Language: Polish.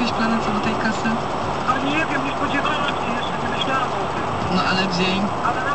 jakieś plany co do tej kasy? No nie wiem, nie spodziewałam się, jeszcze nie myślałam o tym. No ale dzień Ale na